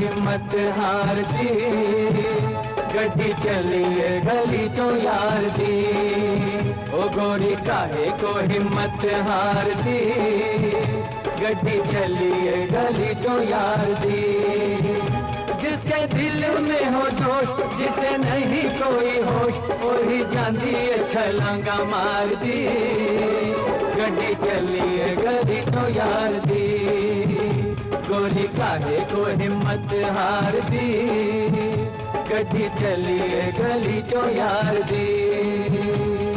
हिम्मत हार दी। गड्डी चलिए, गली तो यार दी। ओ गोरी काहे को हिम्मत हार दी? गड्डी चलिए, गली तो यार दी। जिसके दिल में हो जोश, जिसे नहीं कोई होश, वही जाती है छलांगा मार दी। गड्डी चलिए, गली तो यार दी। गोरी काहे को हिम्मत हार दी गड्डी चली गली तो यार दी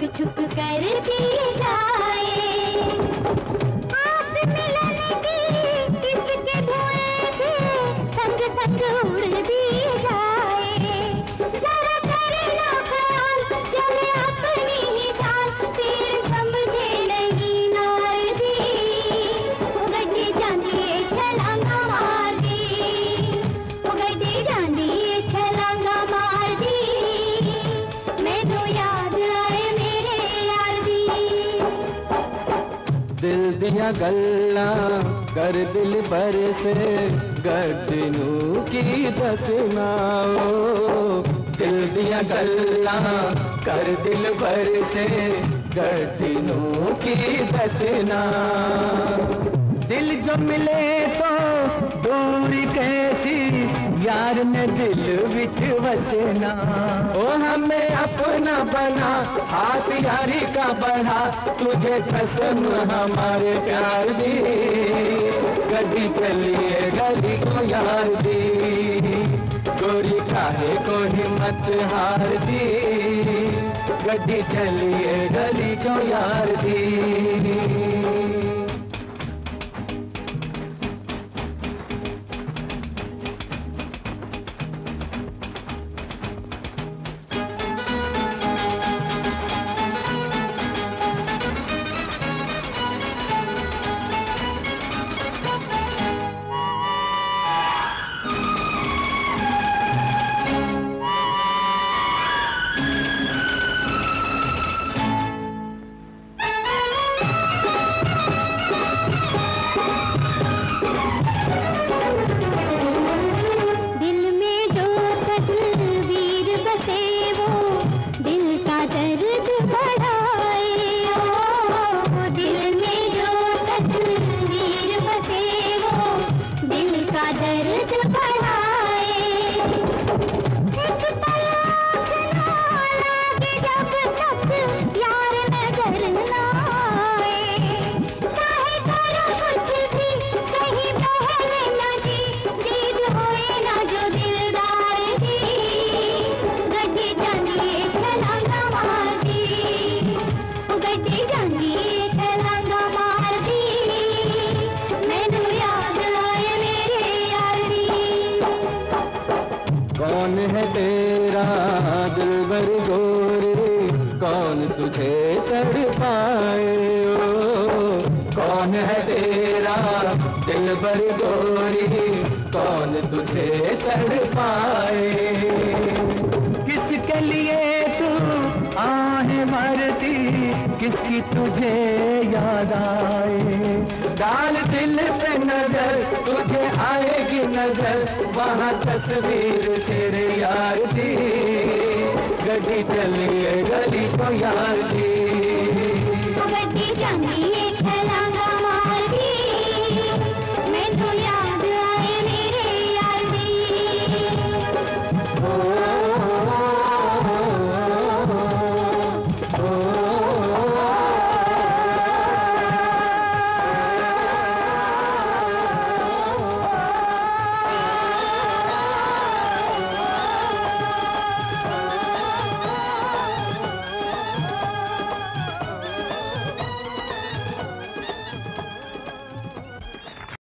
छुप छुप करती जाए। आप मिलने की दिल दिया गल्ला, कर दिल पर से गटनू की दसना दिल दिया गल्ला, कर दिल पर से गटनू की दसना दिल जो मिले यार ने दिल विच वसना। ओ, हमें अपना बना हाथ यारी का बढ़ा तुझे कसम हमारे प्यार दी। गड्डी चलिए गली को यार दी। गोरी काहे को हिम्मत हार दी। गड्डी चलिए गली को यार दी। कौन है तेरा दिल बर गोरे कौन तुझे तड़ पाए कौन है तेरा दिल बर गोरी कौन तुझे तड़ पाए? किसके लिए तू आहे मरती? किसकी तुझे याद आए? डाल दिल पे नज़र, तुझे आएगी नज़र, वहाँ तस्वीर तेरे यार जी गली चलिए, गली को यार दी